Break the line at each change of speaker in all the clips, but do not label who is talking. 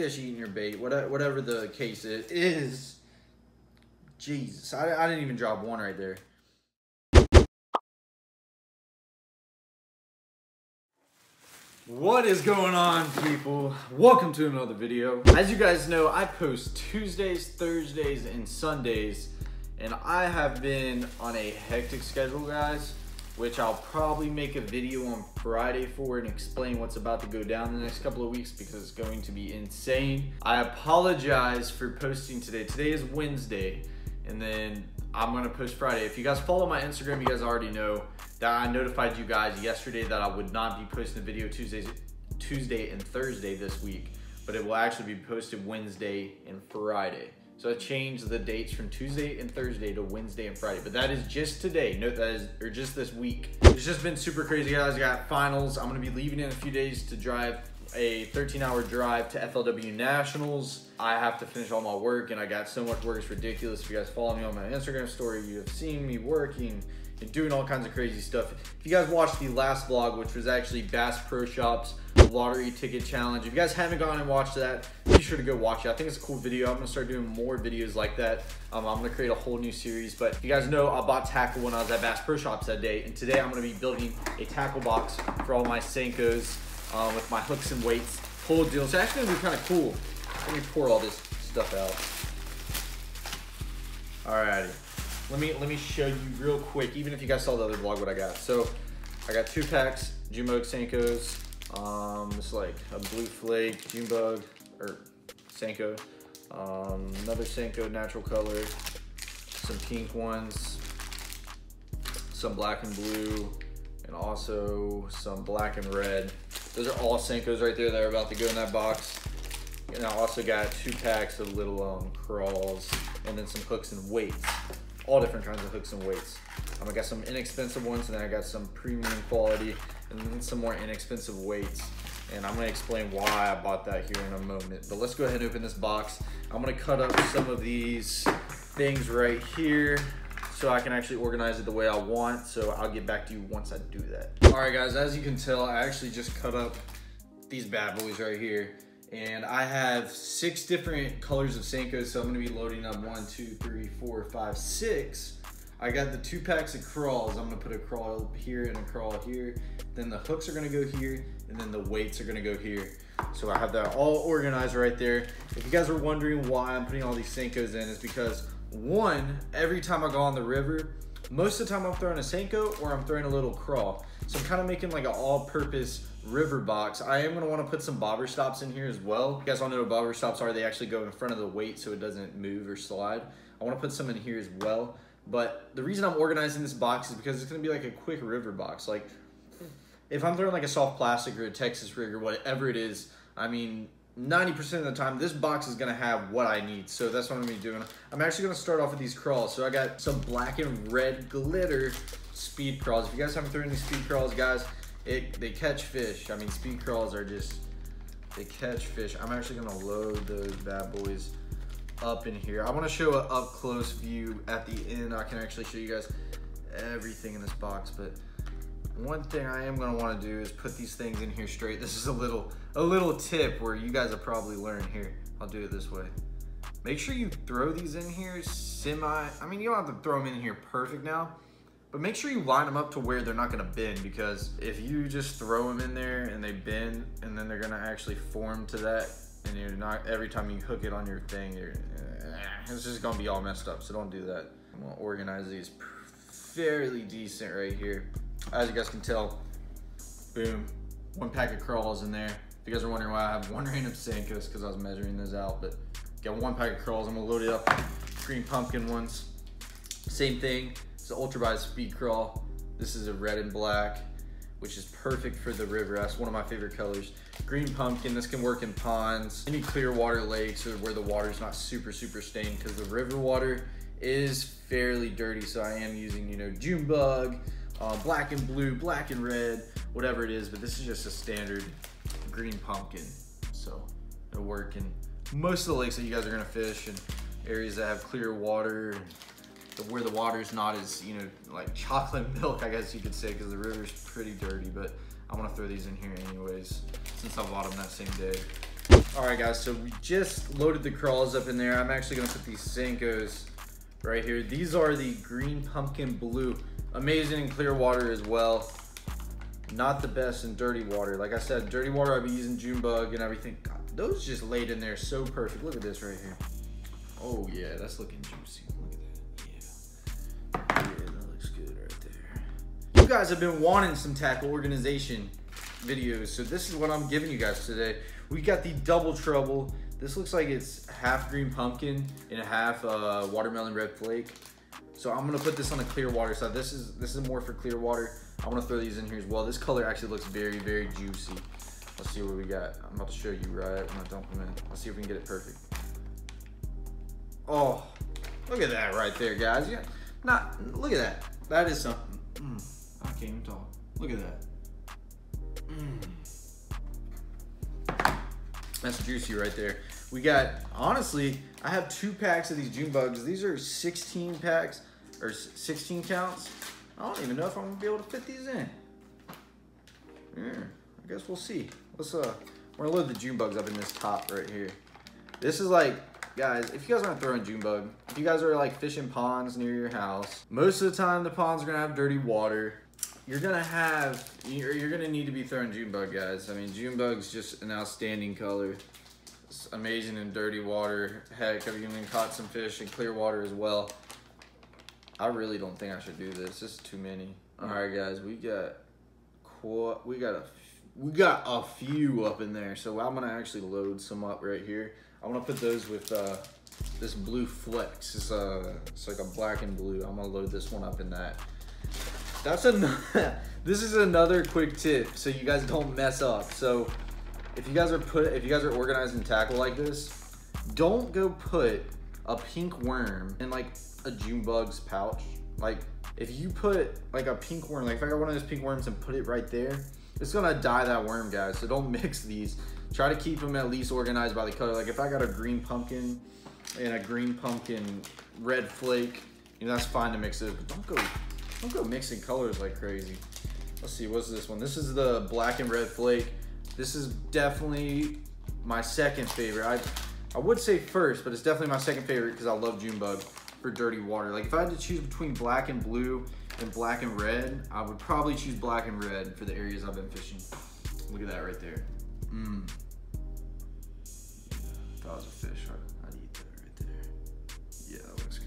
fish eating your bait, whatever, whatever the case is. is Jesus, I, I didn't even drop one right there. What is going on, people? Welcome to another video. As you guys know, I post Tuesdays, Thursdays, and Sundays, and I have been on a hectic schedule, guys, which I'll probably make a video on Friday for and explain what's about to go down the next couple of weeks because it's going to be insane. I apologize for posting today. Today is Wednesday, and then I'm gonna post Friday. If you guys follow my Instagram, you guys already know that I notified you guys yesterday that I would not be posting a video Tuesdays, Tuesday and Thursday this week, but it will actually be posted Wednesday and Friday. So I changed the dates from Tuesday and Thursday to Wednesday and Friday, but that is just today. Note that is, or just this week. It's just been super crazy, guys. I got finals. I'm gonna be leaving in a few days to drive a 13 hour drive to FLW Nationals. I have to finish all my work and I got so much work, it's ridiculous. If you guys follow me on my Instagram story, you have seen me working and doing all kinds of crazy stuff. If you guys watched the last vlog, which was actually Bass Pro Shops lottery ticket challenge, if you guys haven't gone and watched that, be sure to go watch it. I think it's a cool video. I'm gonna start doing more videos like that. Um, I'm gonna create a whole new series, but you guys know I bought tackle when I was at Bass Pro Shops that day, and today I'm gonna be building a tackle box for all my Senkos um, with my hooks and weights whole deal. It's actually gonna be kind of cool. Let me pour all this stuff out. Alrighty. Let me let me show you real quick, even if you guys saw the other vlog what I got. So I got two packs, Junebug Senkos. Um, it's like a blue flake, Junebug, or Senko. Um, another Senko natural color, some pink ones, some black and blue, and also some black and red. Those are all Senkos right there that are about to go in that box. And I also got two packs of little um, crawls and then some hooks and weights. All different kinds of hooks and weights. Um, I got some inexpensive ones and then I got some premium quality and then some more inexpensive weights. And I'm gonna explain why I bought that here in a moment. But let's go ahead and open this box. I'm gonna cut up some of these things right here so I can actually organize it the way I want. So I'll get back to you once I do that. All right guys, as you can tell, I actually just cut up these bad boys right here. And I have six different colors of Senko, so I'm gonna be loading up one, two, three, four, five, six. I got the two packs of crawls. I'm gonna put a crawl here and a crawl here. Then the hooks are gonna go here, and then the weights are gonna go here. So I have that all organized right there. If you guys are wondering why I'm putting all these Senkos in, is because one, every time I go on the river, most of the time I'm throwing a Senko or I'm throwing a little crawl. So I'm kind of making like an all-purpose river box. I am gonna wanna put some bobber stops in here as well. You guys all know what bobber stops are. They actually go in front of the weight so it doesn't move or slide. I wanna put some in here as well. But the reason I'm organizing this box is because it's gonna be like a quick river box. Like if I'm throwing like a soft plastic or a Texas rig or whatever it is, I mean, 90% of the time, this box is gonna have what I need. So that's what I'm gonna be doing. I'm actually gonna start off with these crawls. So I got some black and red glitter speed crawls. If you guys haven't thrown these speed crawls, guys, it they catch fish. I mean, speed crawls are just, they catch fish. I'm actually gonna load those bad boys up in here. I wanna show an up close view at the end. I can actually show you guys everything in this box, but one thing I am gonna wanna do is put these things in here straight. This is a little, a little tip where you guys have probably learned here. I'll do it this way. Make sure you throw these in here semi, I mean, you don't have to throw them in here perfect now, but make sure you line them up to where they're not gonna bend because if you just throw them in there and they bend and then they're gonna actually form to that and you're not, every time you hook it on your thing, you're, eh, it's just gonna be all messed up, so don't do that. I'm gonna organize these fairly decent right here. As you guys can tell, boom, one pack of crawls in there. If you guys are wondering why I have one random Senkos, because I was measuring those out, but got one pack of crawls. I'm gonna load it up. Green pumpkin ones. Same thing, it's an ultra speed crawl. This is a red and black, which is perfect for the river. That's one of my favorite colors. Green pumpkin, this can work in ponds, any clear water lakes or where the water's not super, super stained because the river water is fairly dirty. So I am using, you know, June bug, uh, black and blue, black and red, whatever it is, but this is just a standard green pumpkin. So it'll work in most of the lakes that you guys are gonna fish and areas that have clear water where the water's not as, you know, like chocolate milk, I guess you could say, because the river's pretty dirty, but I wanna throw these in here anyways, since I bought them that same day. All right, guys, so we just loaded the crawls up in there. I'm actually gonna put these Senkos right here. These are the green pumpkin blue. Amazing in clear water as well. Not the best in dirty water. Like I said, dirty water, I've been using Junebug and everything. God, those just laid in there so perfect. Look at this right here. Oh yeah, that's looking juicy. Guys have been wanting some tackle organization videos, so this is what I'm giving you guys today. We got the double trouble. This looks like it's half green pumpkin and a half uh, watermelon red flake. So I'm gonna put this on the clear water side. This is this is more for clear water. I wanna throw these in here as well. This color actually looks very, very juicy. Let's see what we got. I'm about to show you right when I dump them in. Let's see if we can get it perfect. Oh, look at that right there, guys. Yeah, not look at that. That is something. Mm, I can't even talk. Look at that. Mm. That's juicy right there. We got, honestly, I have two packs of these June bugs. These are 16 packs, or 16 counts. I don't even know if I'm gonna be able to fit these in. Yeah, I guess we'll see. Let's, uh, we're gonna load the June bugs up in this top right here. This is like, guys, if you guys aren't throwing June bug, if you guys are like fishing ponds near your house, most of the time the ponds are gonna have dirty water you're gonna have you're, you're gonna need to be throwing June bug, guys. I mean, June bug's just an outstanding color. It's amazing in dirty water. Heck, I've even caught some fish in clear water as well. I really don't think I should do this. This is too many. All right, guys, we got we got a we got a few up in there. So I'm gonna actually load some up right here. I'm gonna put those with uh, this blue flex. It's uh, it's like a black and blue. I'm gonna load this one up in that. That's another, this is another quick tip so you guys don't mess up. So if you guys are put, if you guys are organizing tackle like this, don't go put a pink worm in like a June bug's pouch. Like if you put like a pink worm, like if I got one of those pink worms and put it right there, it's gonna die that worm, guys. So don't mix these. Try to keep them at least organized by the color. Like if I got a green pumpkin and a green pumpkin red flake, you know, that's fine to mix it, but don't go don't go mixing colors like crazy. Let's see, what's this one? This is the black and red flake. This is definitely my second favorite. I, I would say first, but it's definitely my second favorite because I love Junebug for dirty water. Like if I had to choose between black and blue and black and red, I would probably choose black and red for the areas I've been fishing. Look at that right there. Mmm. If I was a fish, I'd eat that right there. Yeah, that looks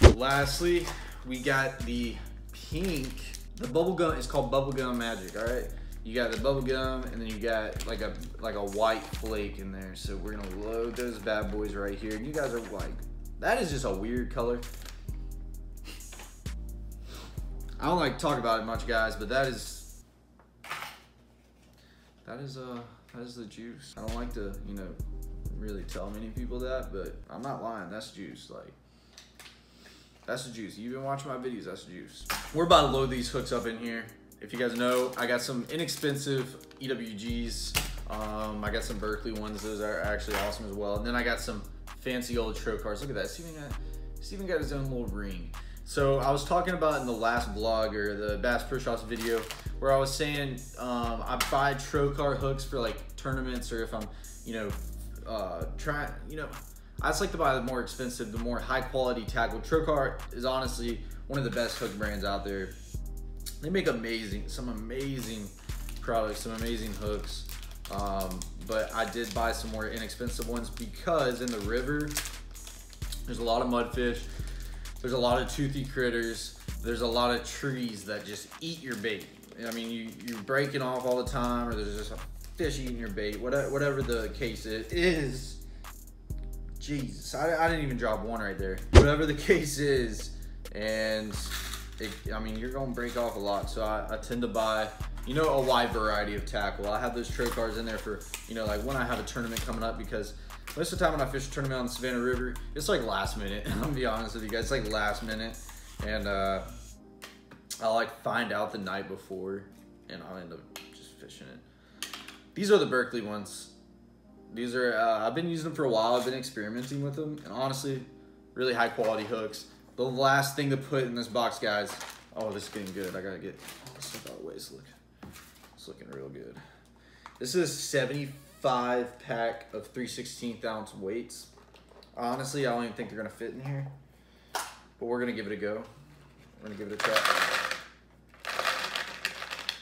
good. Lastly, we got the pink. The bubble gum is called bubblegum magic, all right? You got the bubble gum and then you got like a like a white flake in there. So we're gonna load those bad boys right here. And you guys are like, that is just a weird color. I don't like talk about it much, guys, but that is that is uh that is the juice. I don't like to, you know, really tell many people that, but I'm not lying. That's juice. Like that's the juice. You've been watching my videos, that's the juice. We're about to load these hooks up in here. If you guys know, I got some inexpensive EWGs. Um, I got some Berkley ones. Those are actually awesome as well. And then I got some fancy old Trokars. Look at that. Steven got, Steven got his own little ring. So I was talking about in the last vlog or the Bass Pro Shops video where I was saying um, I buy Trokar hooks for like tournaments or if I'm, you know, uh, trying, you know, I just like to buy the more expensive, the more high quality tackle. Trokar is honestly one of the best hook brands out there. They make amazing, some amazing products, some amazing hooks. Um, but I did buy some more inexpensive ones because in the river, there's a lot of mudfish. There's a lot of toothy critters. There's a lot of trees that just eat your bait. I mean, you, you're breaking off all the time or there's just a fish eating your bait, whatever, whatever the case is Jesus, I, I didn't even drop one right there. Whatever the case is, and it, I mean, you're gonna break off a lot. So I, I, tend to buy, you know, a wide variety of tackle. I have those Trokars in there for, you know, like when I have a tournament coming up because most of the time when I fish a tournament on the Savannah River, it's like last minute. I'm gonna be honest with you guys, it's like last minute. And uh, I'll like find out the night before and I'll end up just fishing it. These are the Berkley ones. These are, uh, I've been using them for a while. I've been experimenting with them. And honestly, really high quality hooks. The last thing to put in this box, guys. Oh, this is getting good. I gotta get, this out of the way. It's, look, it's looking real good. This is 70 five pack of 3 16th ounce weights. Honestly, I don't even think they're gonna fit in here, but we're gonna give it a go. We're gonna give it a try.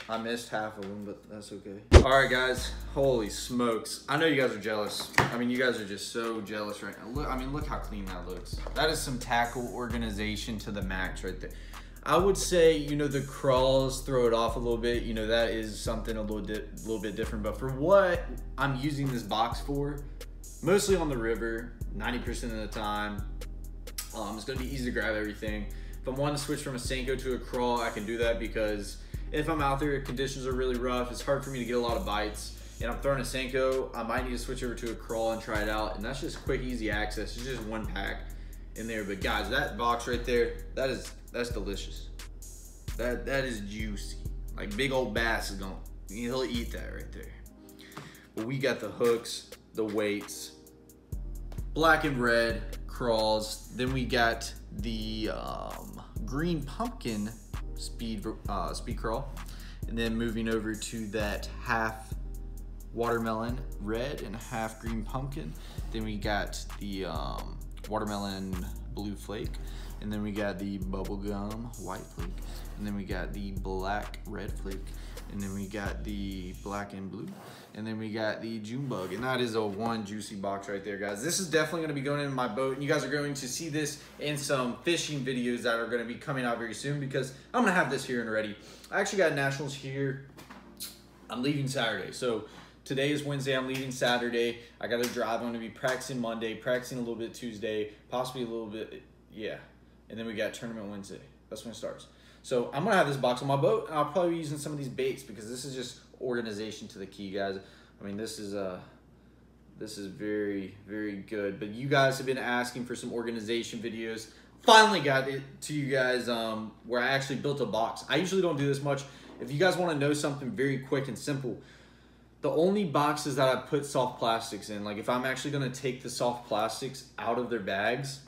I missed half of them, but that's okay. All right, guys. Holy smokes! I know you guys are jealous. I mean, you guys are just so jealous right now. Look, I mean, look how clean that looks. That is some tackle organization to the max right there. I would say, you know, the crawls throw it off a little bit. You know, that is something a little, di- little bit different. But for what I'm using this box for, mostly on the river, 90% of the time, um, it's going to be easy to grab everything. If I want to switch from a Senko to a crawl, I can do that because if I'm out there, conditions are really rough, it's hard for me to get a lot of bites, and I'm throwing a Senko, I might need to switch over to a crawl and try it out. And that's just quick, easy access. It's just one pack in there. But guys, that box right there, that is that's delicious. That that is juicy. Like big old bass is gonna he'll eat that right there. But we got the hooks, the weights, black and red crawls. Then we got the um, green pumpkin speed uh, speed crawl, and then moving over to that half watermelon red and half green pumpkin. Then we got the um, watermelon blue flake, and then we got the bubblegum white flake, and then we got the black red flake, and then we got the black and blue, and then we got the June bug, and that is a one juicy box right there, guys. This is definitely gonna be going in my boat, and you guys are going to see this in some fishing videos that are gonna be coming out very soon because I'm gonna have this here and ready. I actually got nationals here. I'm leaving Saturday, so today is Wednesday. I'm leaving Saturday. I got to drive. I'm going to be practicing Monday, practicing a little bit Tuesday, possibly a little bit, yeah. And then we got tournament Wednesday. That's when it starts. So I'm gonna have this box on my boat, and I'll probably be using some of these baits because this is just organization to the key, guys. I mean, this is uh this is very very good. But you guys have been asking for some organization videos. Finally got it to you guys um, where I actually built a box. I usually don't do this much. If you guys want to know something very quick and simple, the only boxes that I put soft plastics in, like if I'm actually gonna take the soft plastics out of their bags,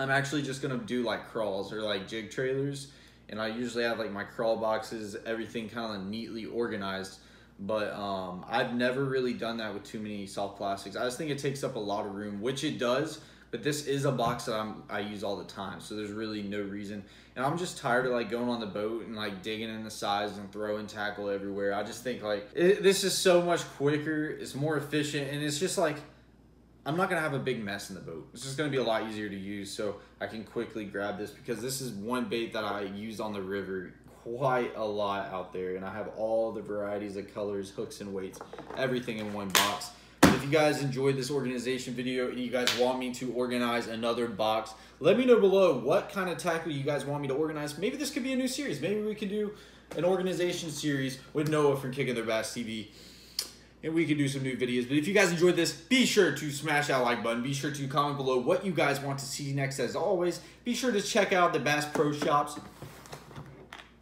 I'm actually just gonna do like crawls or like jig trailers and I usually have like my crawl boxes, everything kind of neatly organized. But um, I've never really done that with too many soft plastics. I just think it takes up a lot of room, which it does. But this is a box that I'm I use all the time, so there's really no reason. And I'm just tired of like going on the boat and like digging in the sides and throwing tackle everywhere. I just think like it, this is so much quicker, it's more efficient, and it's just like I'm not gonna have a big mess in the boat. It's just gonna be a lot easier to use so I can quickly grab this because this is one bait that I use on the river quite a lot out there and I have all the varieties of colors, hooks and weights, everything in one box. If you guys enjoyed this organization video and you guys want me to organize another box, let me know below what kind of tackle you guys want me to organize. Maybe this could be a new series. Maybe we could do an organization series with Noah from Kicking Their Bass TV and we can do some new videos. But if you guys enjoyed this, be sure to smash that like button. Be sure to comment below what you guys want to see next. As always, be sure to check out the Bass Pro Shops.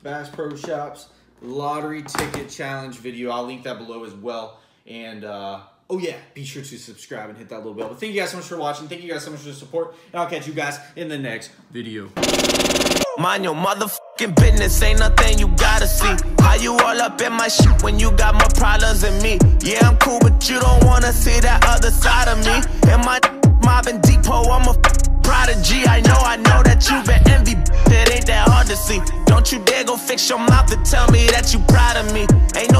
Bass Pro Shops lottery ticket challenge video. I'll link that below as well. And uh, oh yeah, be sure to subscribe and hit that little bell. But thank you guys so much for watching. Thank you guys so much for the support. And I'll catch you guys in the next video.
Mind your motherfucking business, ain't nothing you gotta see. How you all up in my shit when you got more problems than me? Yeah, I'm cool, but you don't wanna see that other side of me. And my mobbing depot, I'm a prodigy. I know, I know that you've been envy, it ain't that hard to see. Don't you dare go fix your mouth to tell me that you proud of me. Ain't no